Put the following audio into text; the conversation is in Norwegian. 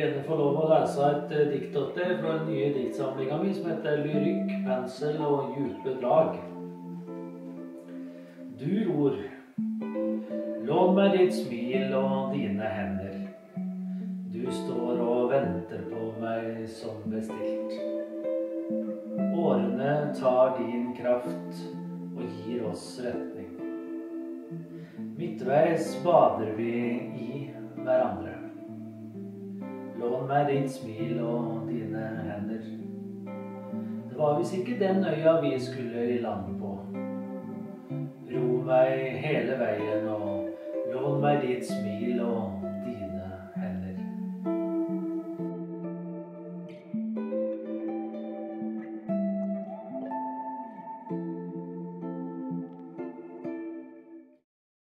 lese et eh, dikt til fra den nye diktsamlinga mi som heter 'Lyrikk, pensel og djupe drag'. Du ror, lån meg ditt smil og dine hender. Du står og venter på meg som bestilt. Årene tar din kraft og gir oss retning. Midtveis bader vi meg ditt smil og dine hender. Det var visst ikke den øya vi skulle i land på. Ro meg hele veien og lån meg ditt smil og